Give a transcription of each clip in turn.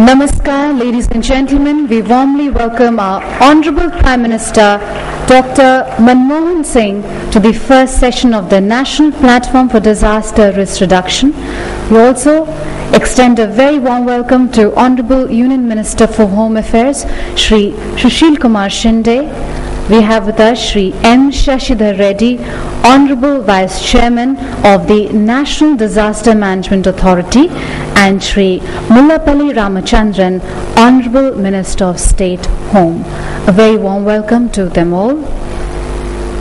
Namaskar, ladies and gentlemen. We warmly welcome our Honorable Prime Minister, Dr. Manmohan Singh, to the first session of the National Platform for Disaster Risk Reduction. We also extend a very warm welcome to Honorable Union Minister for Home Affairs, Shri Sushil Kumar Shinde. We have with us Shri M. Shashidhar Reddy, Honorable Vice Chairman of the National Disaster Management Authority, and Shri Mullappally Ramachandran, Honorable Minister of State Home. A very warm welcome to them all.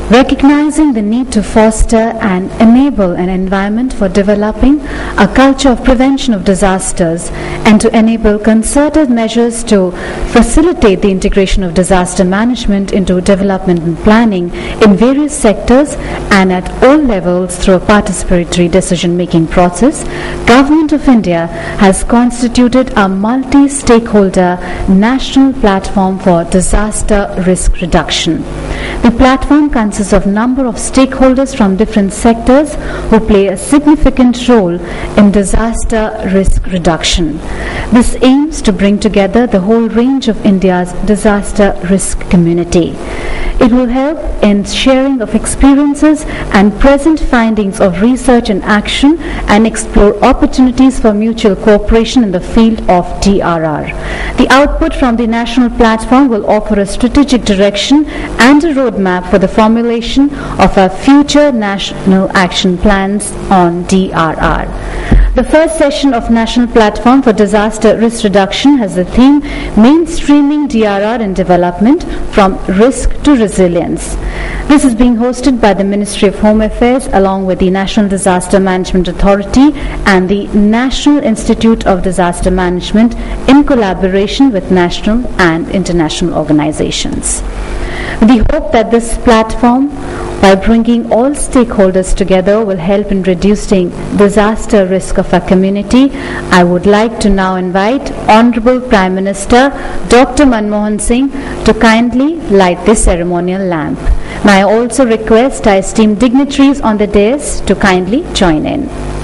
Recognizing the need to foster and enable an environment for developing a culture of prevention of disasters and to enable concerted measures to facilitate the integration of disaster management into development and planning in various sectors and at all levels through a participatory decision making process, Government of India has constituted a multi-stakeholder national platform for disaster risk reduction. The platform consists of number of stakeholders from different sectors who play a significant role in disaster risk reduction. This aims to bring together the whole range of India's disaster risk community. It will help in sharing of experiences and present findings of research and action and explore opportunities for mutual cooperation in the field of DRR. The output from the national platform will offer a strategic direction and a roadmap for the of our future national action plans on DRR. The first session of National Platform for Disaster Risk Reduction has the theme Mainstreaming DRR in Development from Risk to Resilience. This is being hosted by the Ministry of Home Affairs along with the National Disaster Management Authority and the National Institute of Disaster Management in collaboration with national and international organizations. We hope that this platform, by bringing all stakeholders together, will help in reducing disaster risk of our community, I would like to now invite Honorable Prime Minister Dr. Manmohan Singh to kindly light this ceremonial lamp. May I also request our esteemed dignitaries on the dais to kindly join in.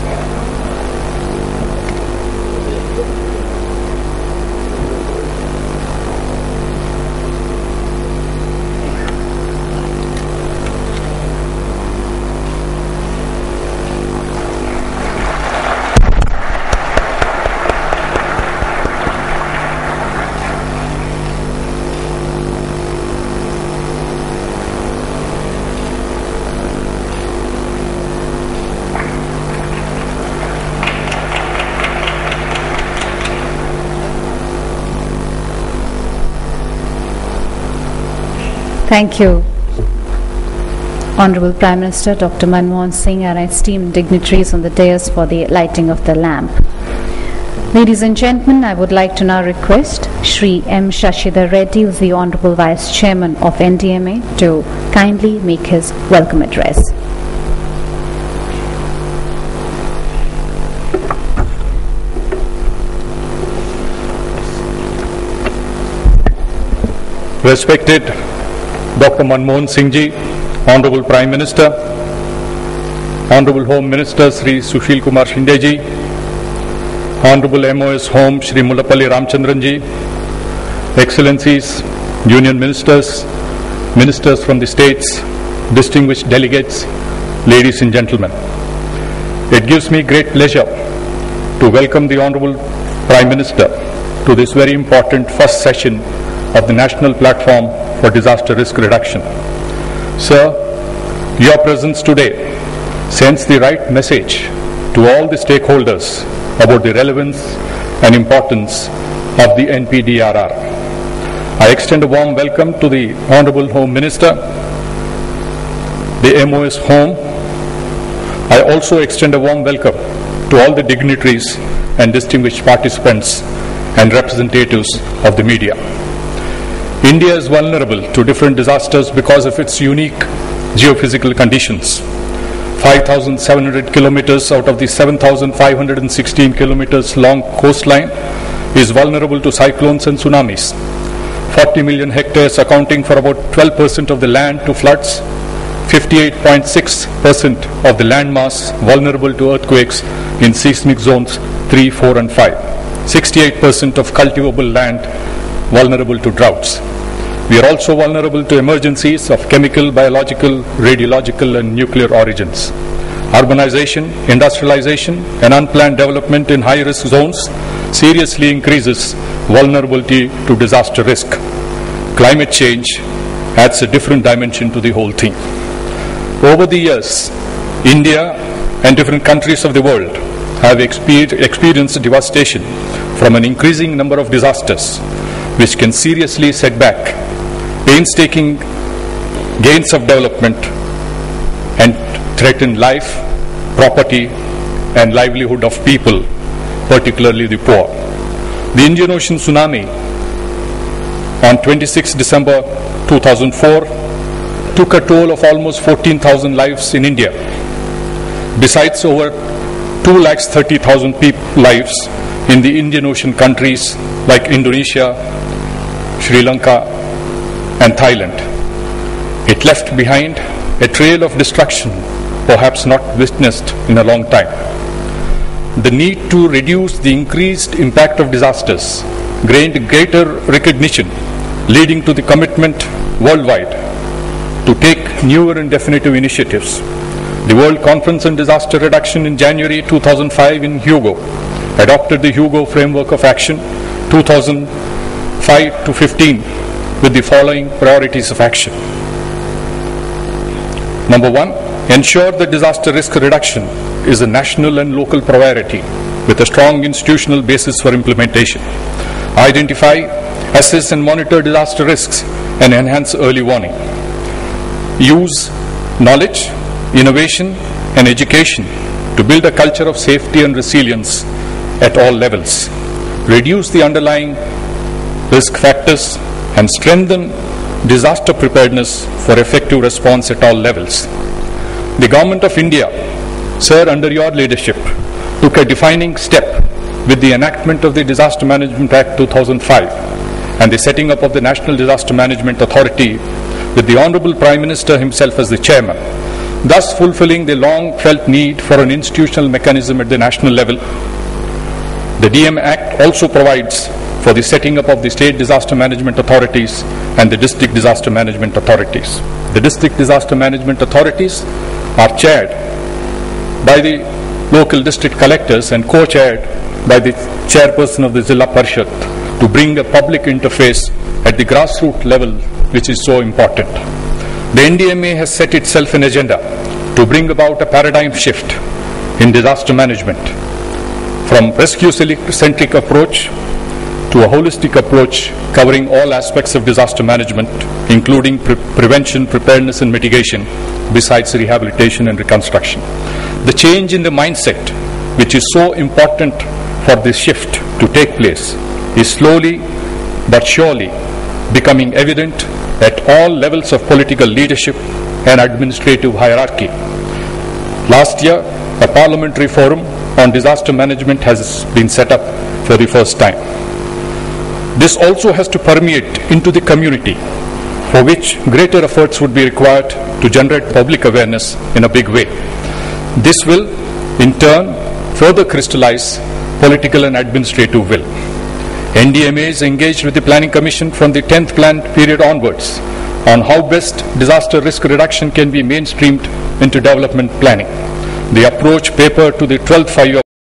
Thank you. Honorable Prime Minister Dr. Manmohan Singh and esteemed dignitaries on the dais for the lighting of the lamp. Ladies and gentlemen, I would like to now request Shri M. Shashidhar Reddy, who is the Honorable Vice Chairman of NDMA, to kindly make his welcome address. Respected Dr. Manmohan Singh Ji, Honorable Prime Minister, Honorable Home Minister Sri Sushil Kumar Shinde Ji, Honorable MOS Home Sri Mullappally Ramchandran Ji, Excellencies, Union Ministers, Ministers from the states, distinguished delegates, ladies and gentlemen. It gives me great pleasure to welcome the Honorable Prime Minister to this very important first session of the National Platform for Disaster Risk Reduction. Sir, your presence today sends the right message to all the stakeholders about the relevance and importance of the NPDRR. I extend a warm welcome to the Honorable Home Minister, the MOS Home. I also extend a warm welcome to all the dignitaries and distinguished participants and representatives of the media. India is vulnerable to different disasters because of its unique geophysical conditions. 5,700 kilometers out of the 7,516 kilometers long coastline is vulnerable to cyclones and tsunamis. 40 million hectares accounting for about 12% of the land to floods. 58.6% of the landmass vulnerable to earthquakes in seismic zones 3, 4 and 5. 68% of cultivable land vulnerable to droughts. We are also vulnerable to emergencies of chemical, biological, radiological, and nuclear origins. Urbanization, industrialization, and unplanned development in high risk zones seriously increases vulnerability to disaster risk. Climate change adds a different dimension to the whole thing. Over the years, India and different countries of the world have experienced devastation from an increasing number of disasters, which can seriously set back painstaking gains of development and threaten life, property, and livelihood of people, particularly the poor. The Indian Ocean tsunami on 26 December 2004 took a toll of almost 14,000 lives in India. Besides, over 2,30,000 peop- lives in the Indian Ocean countries like Indonesia, Sri Lanka, and Thailand. It left behind a trail of destruction perhaps not witnessed in a long time. The need to reduce the increased impact of disasters gained greater recognition, leading to the commitment worldwide to take newer and definitive initiatives. The World Conference on Disaster Reduction in January 2005 in Hyogo adopted the Hyogo Framework of Action 2005 to 15 with the following priorities of action. Number one, ensure that disaster risk reduction is a national and local priority with a strong institutional basis for implementation. Identify, assess, and monitor disaster risks and enhance early warning. Use knowledge, innovation, and education to build a culture of safety and resilience at all levels. Reduce the underlying risk factors and strengthen disaster preparedness for effective response at all levels. The Government of India, sir, under your leadership, took a defining step with the enactment of the Disaster Management Act 2005 and the setting up of the National Disaster Management Authority with the Honorable Prime Minister himself as the chairman, thus fulfilling the long felt need for an institutional mechanism at the national level. The DM Act also provides for the setting up of the state disaster management authorities and the district disaster management authorities. The district disaster management authorities are chaired by the local district collectors and co-chaired by the chairperson of the Zilla Parishad to bring a public interface at the grassroots level which is so important. The NDMA has set itself an agenda to bring about a paradigm shift in disaster management from rescue centric approach to a holistic approach covering all aspects of disaster management, including pre- prevention, preparedness, and mitigation, besides rehabilitation and reconstruction. The change in the mindset, which is so important for this shift to take place, is slowly but surely becoming evident at all levels of political leadership and administrative hierarchy. Last year, a parliamentary forum on disaster management has been set up for the first time. This also has to permeate into the community, for which greater efforts would be required to generate public awareness in a big way. This will, in turn, further crystallize political and administrative will. NDMA is engaged with the Planning Commission from the 10th plan period onwards on how best disaster risk reduction can be mainstreamed into development planning. The approach paper to the 12th five-year